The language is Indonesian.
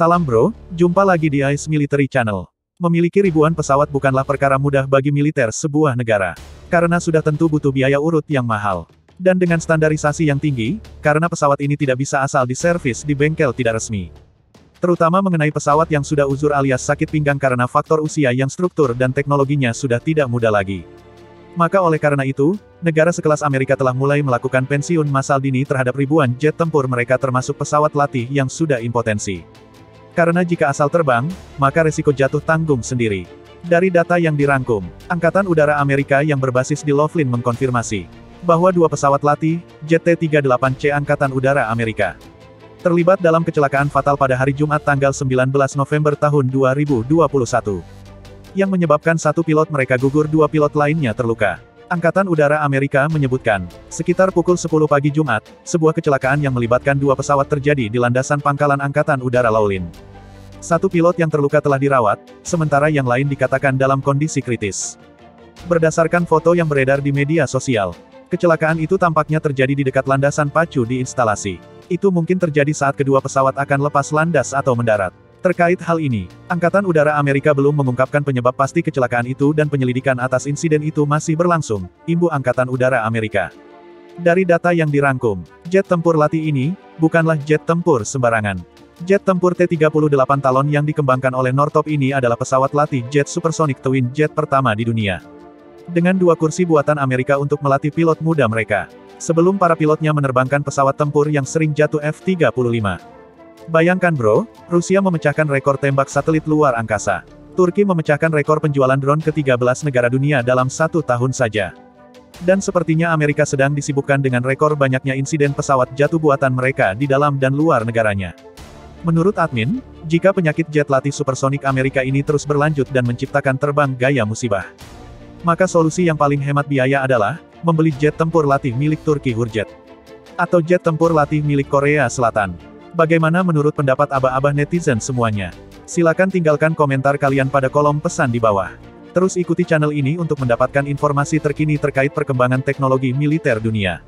Salam bro, jumpa lagi di Ice Military Channel. Memiliki ribuan pesawat bukanlah perkara mudah bagi militer sebuah negara. Karena sudah tentu butuh biaya urut yang mahal. Dan dengan standarisasi yang tinggi, karena pesawat ini tidak bisa asal diservis di bengkel tidak resmi. Terutama mengenai pesawat yang sudah uzur alias sakit pinggang karena faktor usia yang struktur dan teknologinya sudah tidak muda lagi. Maka oleh karena itu, negara sekelas Amerika telah mulai melakukan pensiun massal dini terhadap ribuan jet tempur mereka termasuk pesawat latih yang sudah impotensi. Karena jika asal terbang, maka resiko jatuh tanggung sendiri. Dari data yang dirangkum, Angkatan Udara Amerika yang berbasis di Laughlin mengkonfirmasi bahwa dua pesawat latih, jet T-38C Angkatan Udara Amerika, terlibat dalam kecelakaan fatal pada hari Jumat tanggal 19 November tahun 2021. Yang menyebabkan satu pilot mereka gugur dua pilot lainnya terluka. Angkatan Udara Amerika menyebutkan, sekitar pukul 10 pagi Jumat, sebuah kecelakaan yang melibatkan dua pesawat terjadi di landasan pangkalan Angkatan Udara Laulin. Satu pilot yang terluka telah dirawat, sementara yang lain dikatakan dalam kondisi kritis. Berdasarkan foto yang beredar di media sosial, kecelakaan itu tampaknya terjadi di dekat landasan pacu di instalasi. Itu mungkin terjadi saat kedua pesawat akan lepas landas atau mendarat. Terkait hal ini, Angkatan Udara Amerika belum mengungkapkan penyebab pasti kecelakaan itu dan penyelidikan atas insiden itu masih berlangsung, imbu Angkatan Udara Amerika. Dari data yang dirangkum, jet tempur latih ini, bukanlah jet tempur sembarangan. Jet tempur T-38 Talon yang dikembangkan oleh Northrop ini adalah pesawat latih jet supersonic twin jet pertama di dunia. Dengan dua kursi buatan Amerika untuk melatih pilot muda mereka. Sebelum para pilotnya menerbangkan pesawat tempur yang sering jatuh F-35. Bayangkan bro, Rusia memecahkan rekor tembak satelit luar angkasa. Turki memecahkan rekor penjualan drone ke-13 negara dunia dalam satu tahun saja. Dan sepertinya Amerika sedang disibukkan dengan rekor banyaknya insiden pesawat jatuh buatan mereka di dalam dan luar negaranya. Menurut admin, jika penyakit jet latih supersonik Amerika ini terus berlanjut dan menciptakan terbang gaya musibah, maka solusi yang paling hemat biaya adalah membeli jet tempur latih milik Turki Hurjet atau jet tempur latih milik Korea Selatan. Bagaimana menurut pendapat abah-abah netizen semuanya? Silakan tinggalkan komentar kalian pada kolom pesan di bawah. Terus ikuti channel ini untuk mendapatkan informasi terkini terkait perkembangan teknologi militer dunia.